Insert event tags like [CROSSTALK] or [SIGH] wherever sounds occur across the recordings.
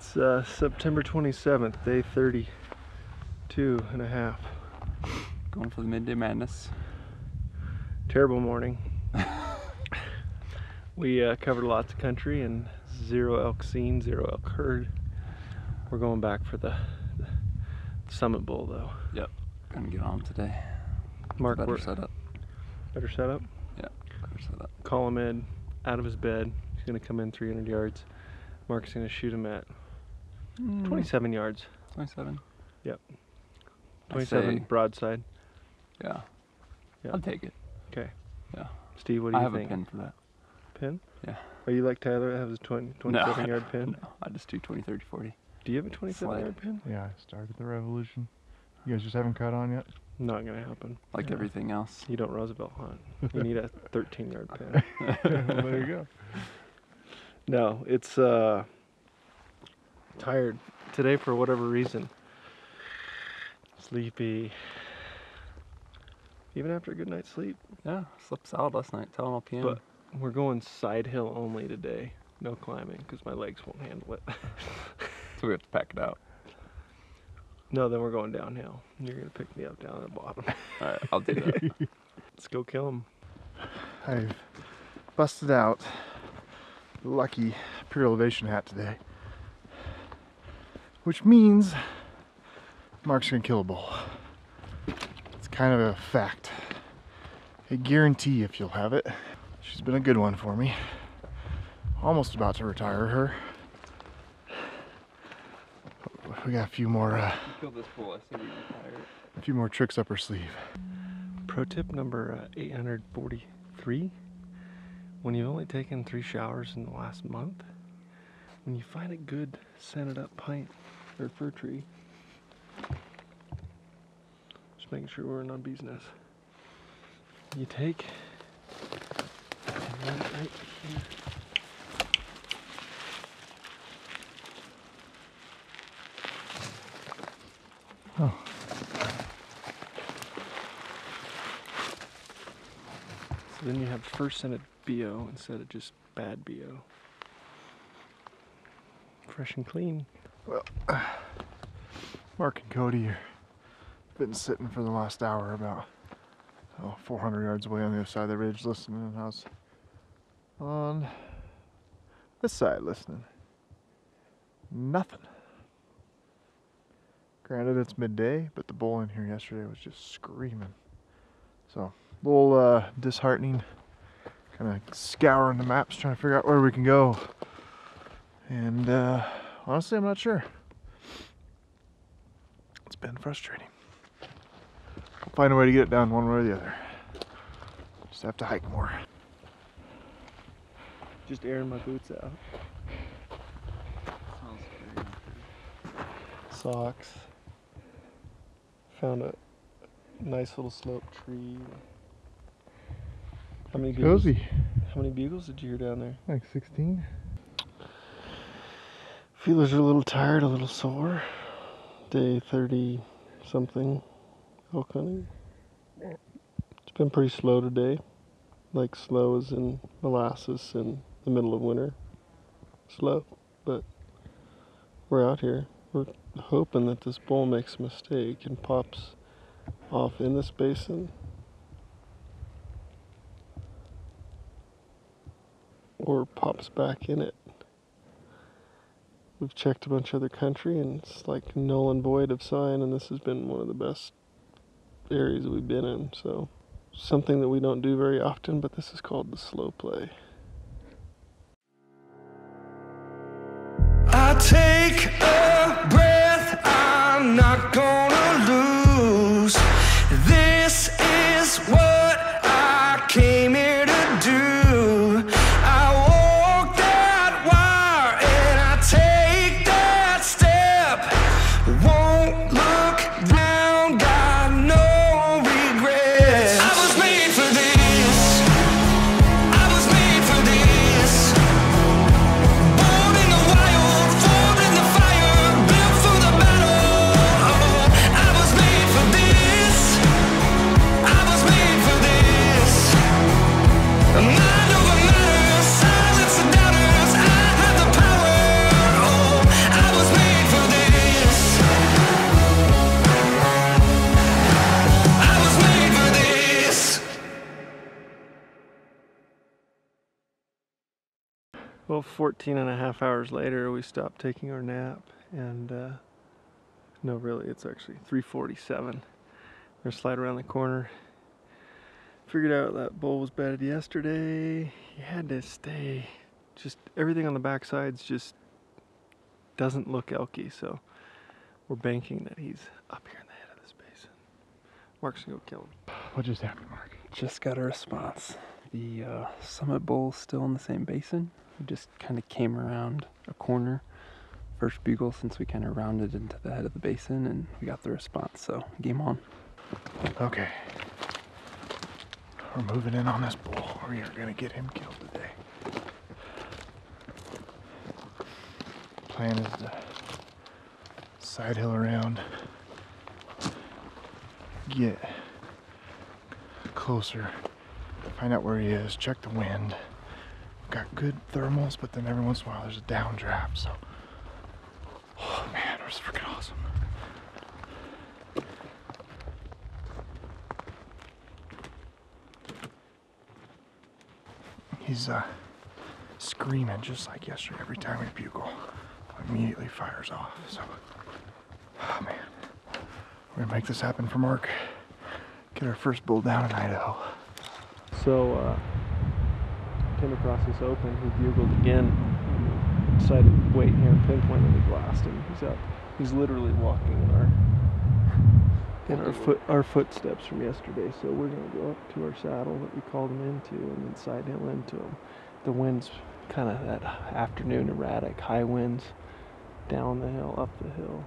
It's uh, September 27th, day 32 and a half. Going for the midday madness. Terrible morning. [LAUGHS] we uh, covered lots of country and zero elk seen, zero elk heard. We're going back for the, the Summit Bowl though. Yep. Gonna get on today. Mark, Better setup. better setup. Better setup. Call him in out of his bed. He's gonna come in 300 yards. Mark's gonna shoot him at Mm, 27 yards. 27. Yep. 27 say, broadside. yeah. Yeah. I'll take it. Okay. Yeah. Steve, what do I you have think? a pin for that. Pin? Yeah. Are you like Tyler that has a 20, 27 yard pin? [LAUGHS] No, I just do 20, 30, 40. Do you have a 27 Slide. yard pin? Yeah, I started the revolution. You guys just haven't caught on yet? Not gonna happen. Like Yeah. everything else. You don't Roosevelt hunt. [LAUGHS] You need a 13 yard pin. well, [LAUGHS] there you go. No, it's uh tired today for whatever reason. Sleepy. Even after a good night's sleep. Yeah, slept solid last night. Tylenol PM. But we're going side hill only today. No climbing because my legs won't handle it. [LAUGHS] so we have to pack it out. no, then we're going downhill. You're gonna pick me up down at the bottom. All right, I'll do that. [LAUGHS] Let's go kill him. I've busted out the lucky pure elevation hat today. Which means Mark's gonna kill a bull. It's kind of a fact. A guarantee if you'll have it. She's been a good one for me. Almost about to retire her. We got a few more uh, kill this bull. I say we a few more tricks up her sleeve. Pro tip number uh, 843 when you've only taken three showers in the last month, when you find a good scented up pine or fir tree, just making sure we're in on bee's nest. You take and right here. Oh. So then you have first scented BO instead of just bad BO. Fresh and clean. [SIGHS] Mark and Cody are been sitting for the last hour about oh, 400 yards away on the other side of the ridge listening, and I was on this side listening. Nothing. Granted, it's midday, but the bull in here yesterday was just screaming. So, a little uh, disheartening. Kind of scouring the maps, trying to figure out where we can go. And uh, honestly, I'm not sure. It's been frustrating. I'll find a way to get it down one way or the other. Just have to hike more. Just airing my boots out. Sounds good. Socks. Found a nice little slope tree. How many bugles? Cozy. How many bugles did you hear down there? Like 16. Feelers are a little tired, a little sore. Day 30 something elk hunting. It's been pretty slow today. Like slow as in molasses in the middle of winter. Slow. But we're out here. We're hoping that this bull makes a mistake and pops off in this basin. Or pops back in it. We've checked a bunch of other country and it's like null and void of sign, and this has been one of the best areas we've been in. So, something that we don't do very often, but this is called the slow play. 14 and a half hours later, we stopped taking our nap, and uh, no, really, it's actually 3:47. We're gonna slide around the corner. Figured out that bull was bedded yesterday. He had to stay. Just everything on the backside's just doesn't look elky, so we're banking that he's up here in the head of this basin. Mark's gonna go kill him. What just happened, Mark? Just got a response. The uh, summit bull's still in the same basin. We just kind of came around a corner. First bugle since we kind of rounded into the head of the basin and we got the response. So game on. Okay. We're moving in on this bull. We are gonna get him killed today. Plan is to side hill around, get closer, find out where he is, check the wind. Got good thermals, but then every once in a while there's a downdraft, so. Oh man, it was freaking awesome. He's uh, screaming just like yesterday every time we bugle. Immediately fires off. So, oh man, we're gonna make this happen for Mark. Get our first bull down in Idaho. So, uh, came across this open. He bugled again. Decided to wait here and pinpointed the blast, and he's up. He's literally walking in our in our foot our footsteps from yesterday. So we're gonna go up to our saddle that we called him into, and then side hill into him. The wind's kind of that afternoon erratic, high winds down the hill, up the hill,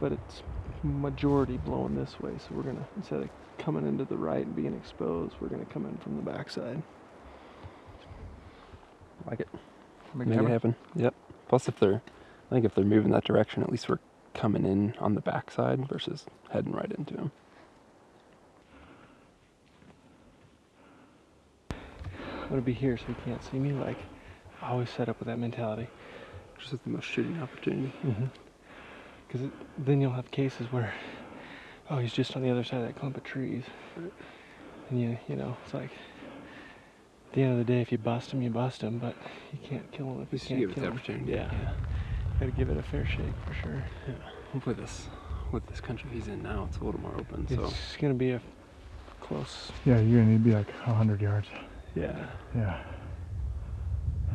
but it's majority blowing this way. So we're gonna instead of coming into the right and being exposed, we're gonna come in from the backside. Like it. Make it Make it happen. Yep. Plus, if they're, I think if they're moving that direction, at least we're coming in on the backside versus heading right into them. I'm gonna be here so he can't see me. Like, I always set up with that mentality. Just the most shooting opportunity. Mm-hmm. Because then you'll have cases where, oh, he's just on the other side of that clump of trees. And you, you know, it's like, at the end of the day, if you bust him, you bust him, but you can't kill him if you least you can't give it kill the him. opportunity. Yeah. Yeah. Gotta give it a fair shake for sure. Yeah. Hopefully this, with this country he's in now, it's a little more open. So It's gonna be a close, Yeah, you're gonna need to be like 100 yards. yeah. Yeah.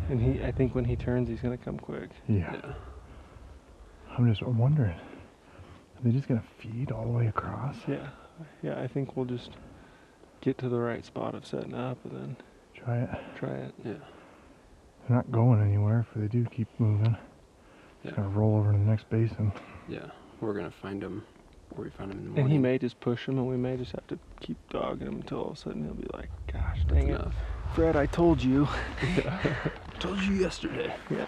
And he, I think when he turns, he's gonna come quick. Yeah. yeah. I'm just wondering. Are they just gonna feed all the way across? Yeah, yeah. I think we'll just get to the right spot of setting up and then Try it. try it. Yeah. They're not going anywhere if they do keep moving. Yeah. Gonna roll over to the next basin. Yeah. We're gonna find them where we found him in the morning. And he may just push him, and we may just have to keep dogging him until all of a sudden he'll be like, "Gosh, That's dang it, enough. Fred, I told you." [LAUGHS] [LAUGHS] I Told you yesterday. yeah.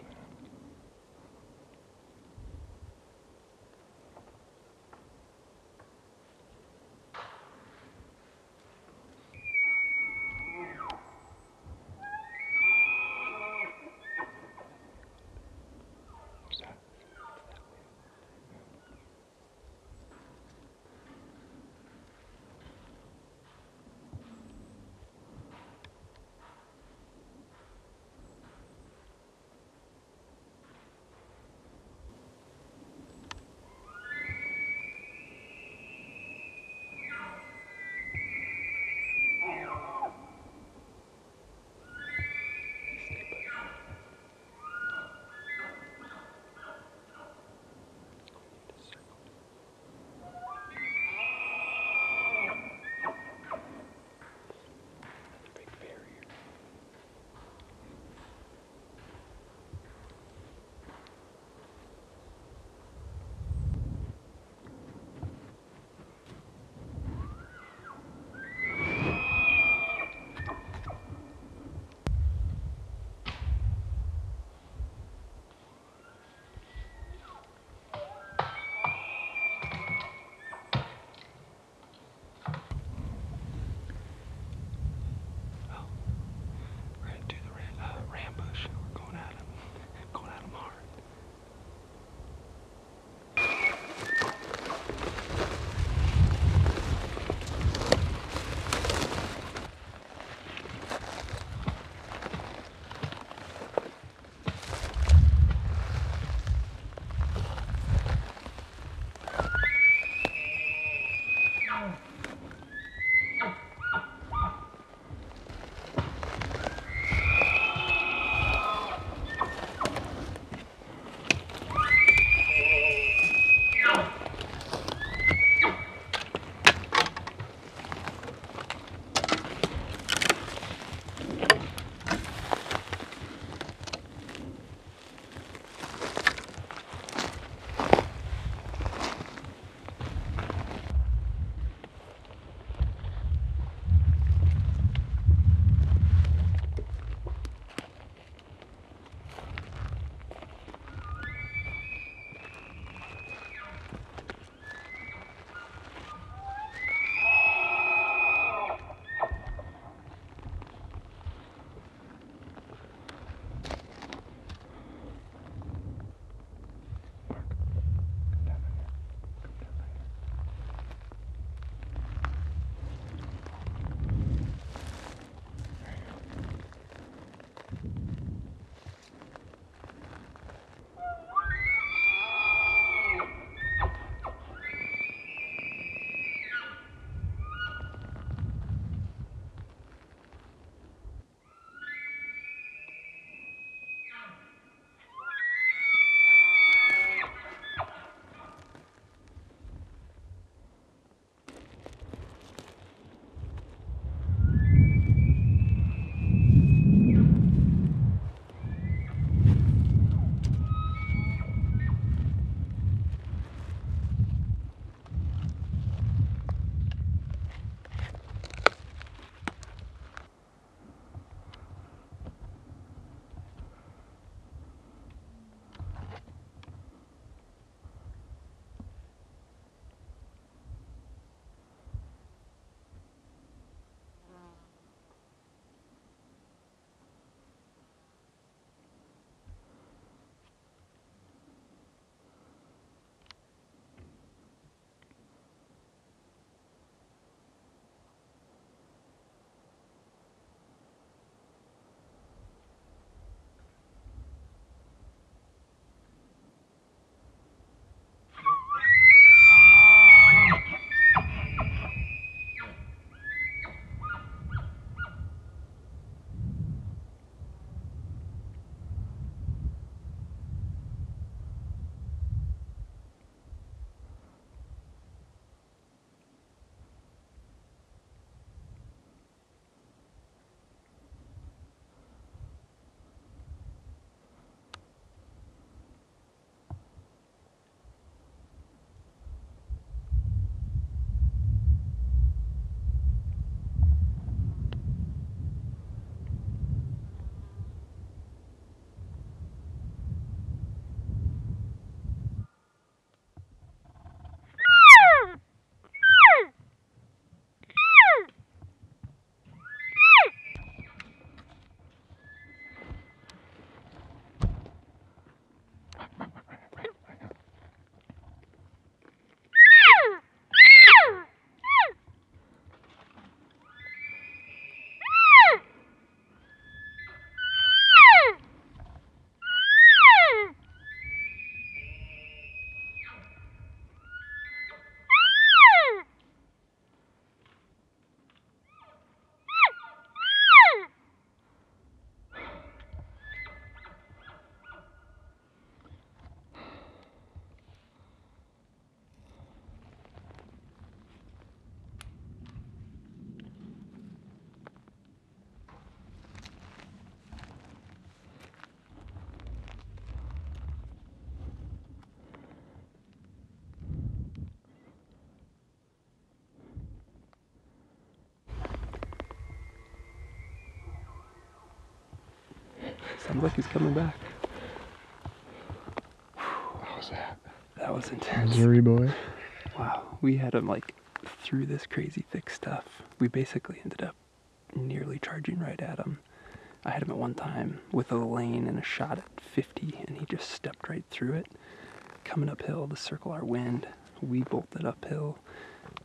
Man. Sounds like he's coming back. What was that? That was intense. Missouri boy. Wow, we had him like through this crazy thick stuff. We basically ended up nearly charging right at him. I had him at one time with a lane and a shot at 50, and he just stepped right through it. Coming uphill to circle our wind, we bolted uphill,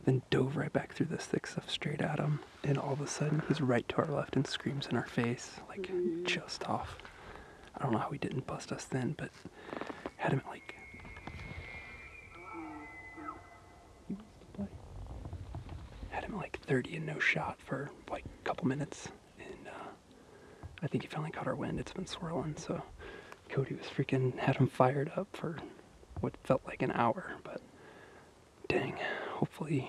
then dove right back through this thick stuff straight at him. And all of a sudden, he's right to our left and screams in our face, like just off. I don't know how he didn't bust us then, but had him at like had him at like 30 and no shot for like a couple minutes. And uh, I think he finally caught our wind. It's been swirling. So Cody was freaking, had him fired up for what felt like an hour. But dang, hopefully,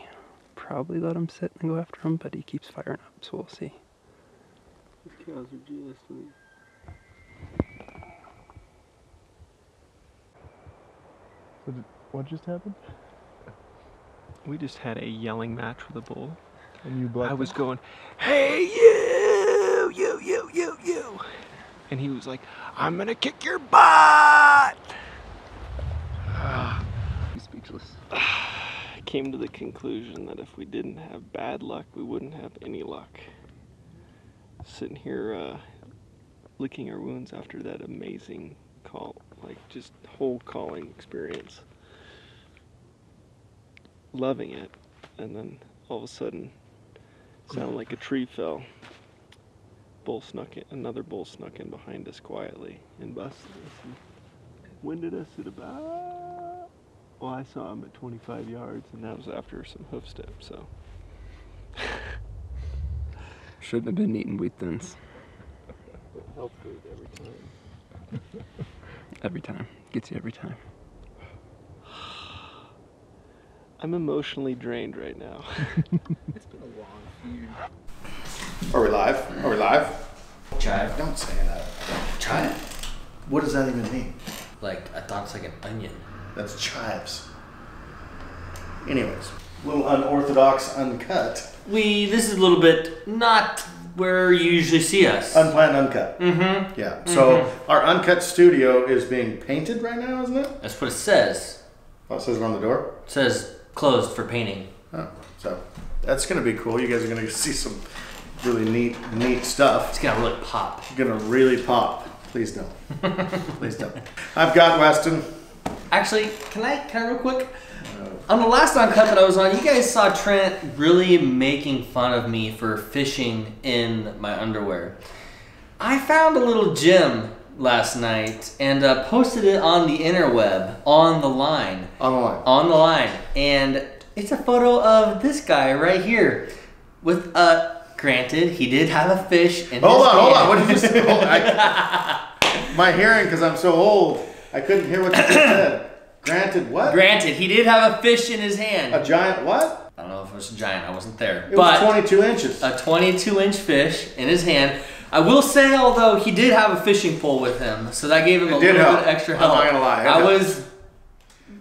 probably let him sit and go after him. But he keeps firing up. So we'll see. These cows are jealous of me. So did, what just happened? We just had a yelling match with a bull. And you black I was going, hey, you, you, you, you, you. And he was like, I'm going to kick your butt. He's speechless. [SIGHS] [SIGHS] [SIGHS] Came to the conclusion that if we didn't have bad luck, we wouldn't have any luck. Sitting here uh, licking our wounds after that amazing call, like just whole calling experience. Loving it. And then all of a sudden, sounded like a tree fell. Bull snuck in, another bull snuck in behind us quietly and busted us and winded us at about well, I saw him at 25 yards, and that was after some hoof steps. So [LAUGHS] Shouldn't have been eating wheat thins health food every time. [LAUGHS] every time. Gets you every time. [SIGHS] I'm emotionally drained right now. [LAUGHS] It's been a long feud. Are we live? Are we live? Chive? Don't say that. Chive? What does that even mean? Like, I thought it's like an onion. That's chives. Anyways, a little unorthodox, uncut, We, this is a little bit not where you usually see us. unplanned, uncut. mm-hmm. Yeah. So our uncut studio is being painted right now, isn't it? That's what it says. Oh, it says it on the door. It says closed for painting. Oh, so that's gonna be cool. You guys are gonna [LAUGHS] see some really neat, neat stuff. It's gonna really pop. It's Gonna really pop. Please don't. [LAUGHS] Please don't. I've got Weston. Actually, can I, can I real quick? On the last uncut that I was on, you guys saw Trent really making fun of me for fishing in my underwear. I found a little gem last night and uh, posted it on the interweb on the line. On the line. on the line, and it's a photo of this guy right here. With uh, granted, he did have a fish in Hold on, hold hand. on. What did you say? [LAUGHS] Hold- my hearing, because I'm so old, I couldn't hear what you just said. [CLEARS THROAT] Granted, what? Granted, he did have a fish in his hand. a giant what? I don't know if it was a giant. I wasn't there, It but was 22 inches. a 22 inch fish in his hand. I will say, although he did have a fishing pole with him, so that gave him It a little help. bit extra help. I'm not gonna lie, I was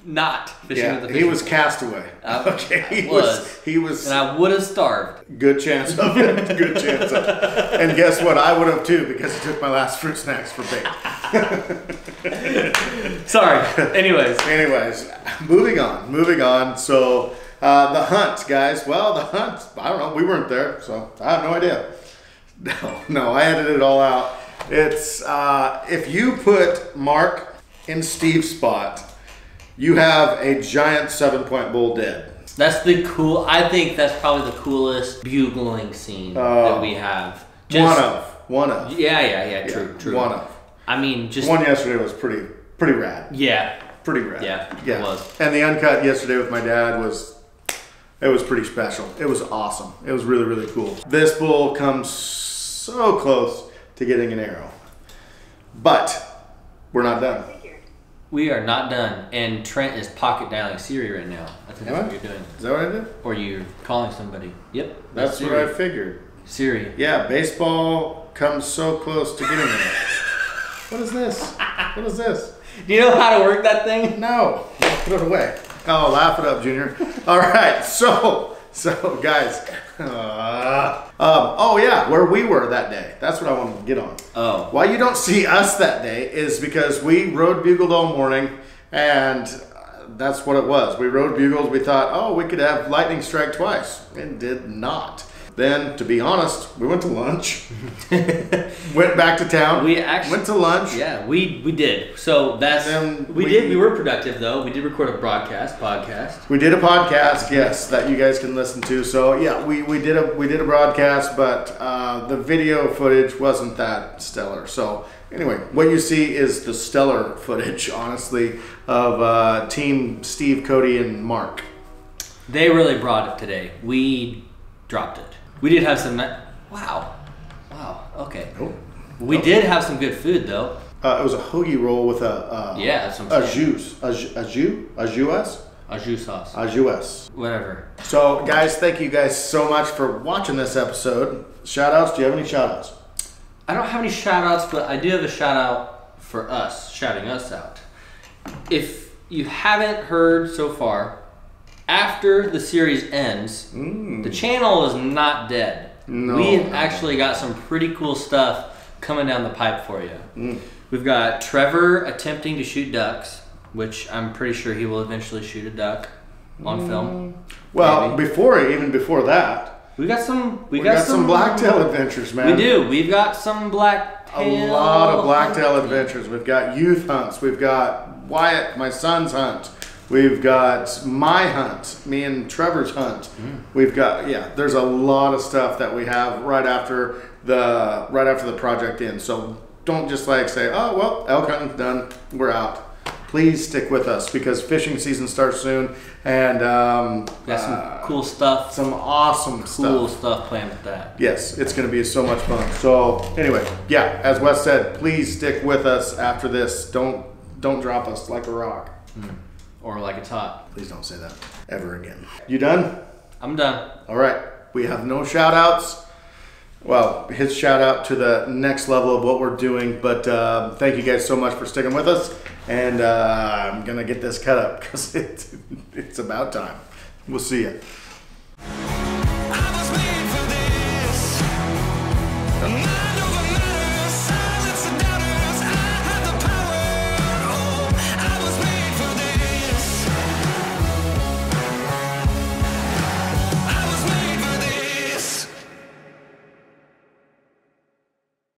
not fishing with yeah, the he was pole. castaway. I- [LAUGHS] okay, he was. was. He was. and I would have starved. good chance of it. [LAUGHS] Good chance of it. And guess what? I would have too because he took my last fruit snacks for bait. [LAUGHS] Sorry. Anyways, [LAUGHS] Anyways, moving on. Moving on. So uh, the hunt, guys. Well, the hunt. I don't know. We weren't there, so I have no idea. [LAUGHS] No, no. I edited it all out. It's uh, if you put Mark in Steve's spot, you have a giant seven-point bull dead. That's the cool. I think that's probably the coolest bugling scene Oh. that we have. one of. One of. Yeah, yeah, yeah. True, Yeah, true. One of. I mean, just One yesterday was pretty pretty rad. yeah. Pretty rad. Yeah, yeah. it was. And the uncut yesterday with my dad was it was pretty special. It was awesome. It was really really cool. This bull comes so close to getting an arrow, but we're not done. We are not done, and Trent is pocket dialing Siri right now. I think that's What? what you're doing, Is that what I did? or you're calling somebody. Yep, That's what I figured. Siri. Yeah, baseball comes so close to getting it. What is this? What is this? Do you know how to work that thing? No, put it away. Oh, laugh it up, Junior. All right, so So, guys, uh, um, oh yeah, where we were that day. That's what I wanted to get on. Oh, Why you don't see us that day is because we rode bugled all morning, and that's what it was. We rode bugles. We thought, oh, we could have lightning strike twice, and did not. Then, to be honest, we went to lunch, [LAUGHS] went back to town. We actually- went to lunch. yeah, we we did. So that's we, we- did. We were productive though. We did record a broadcast podcast. We did a podcast, yes, that you guys can listen to. So yeah, we, we did a we did a broadcast, but uh, the video footage wasn't that stellar. So anyway, what you see is the stellar footage, honestly, of uh, Team Steve, Cody, and Mark. They really brought it today. We dropped it. We did have some. ni- Wow, wow. Okay. Oh. We did have some good food though. Uh, it was a hoagie roll with a uh, Yeah, that's what a I'm saying. jus a a jus a jus Au jus sauce. a jus. Whatever. So guys, thank you guys so much for watching this episode. Shout outs. Do you have any shout outs? I don't have any shout outs, but I do have a shout out for us, shouting us out. If you haven't heard so far, after the series ends, mm. the channel is not dead. No. We actually got some pretty cool stuff coming down the pipe for you. Mm. We've got Trevor attempting to shoot ducks, which I'm pretty sure he will eventually shoot a duck on mm. film. Well, Maybe. before even before that, We got some. We, we, got, some blacktail adventures, man. We do. We've got some black. a lot of blacktail adventures. We've got youth hunts. We've got Wyatt, my son's hunt. We've got my hunt, me and Trevor's hunt. We've got yeah. There's a lot of stuff that we have right after the right after the project ends. So don't just like say, oh well, elk hunting's done. We're out. Please stick with us because fishing season starts soon, and um, got some uh, cool stuff. some awesome cool stuff. stuff planned with that. Yes, it's going to be so much fun. So anyway, yeah, as Wes said, please stick with us after this. Don't don't drop us like a rock. Or like it's hot. Please don't say that ever again. You done? I'm done. All right. We have no shout outs. Well, his shout out to the next level of what we're doing. But uh, thank you guys so much for sticking with us. And uh, I'm going to get this cut up [LAUGHS] because it, it's about time. We'll see you.